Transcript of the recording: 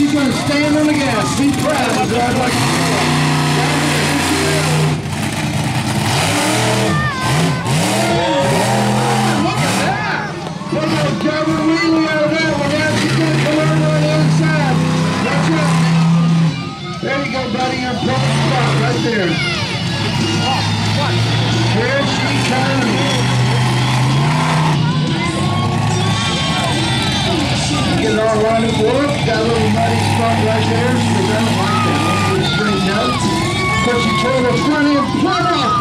she's going stand on the gas. Be proud drive like Look at that! Of going to on the. There you go, buddy. Right there. Here she comes. Get up for it. Got a little Put your total front end plug